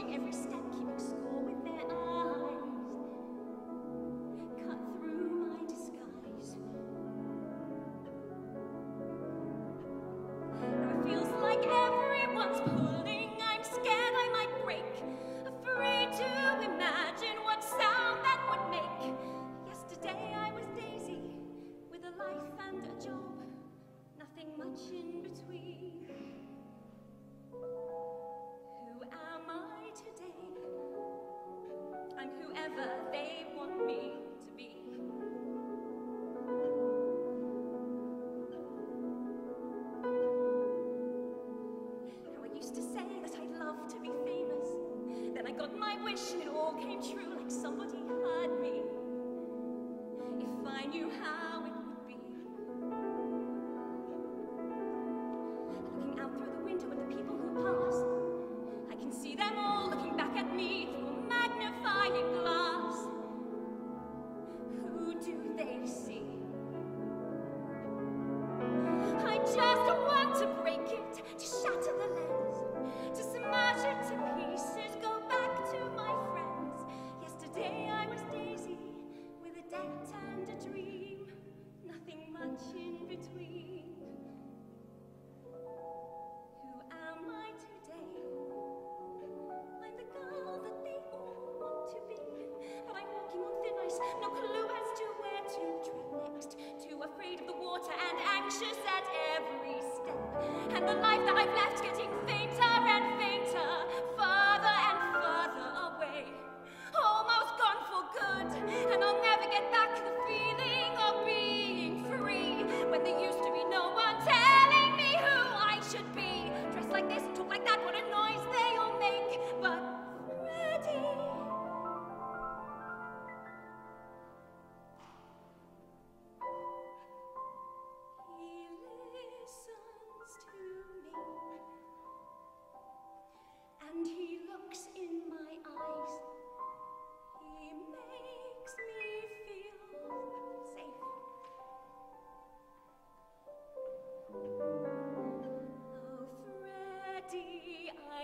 watching every step. wish it all came true like somebody had. no clue as to where to tread next. Too afraid of the water and anxious at every step. And the life that I've led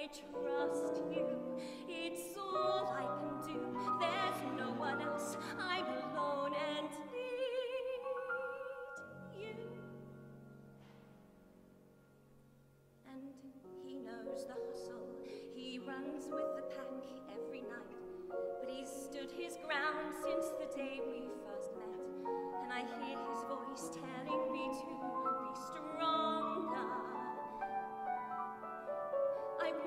nature.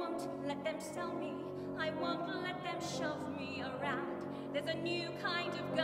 won't let them sell me. I won't let them shove me around. There's a new kind of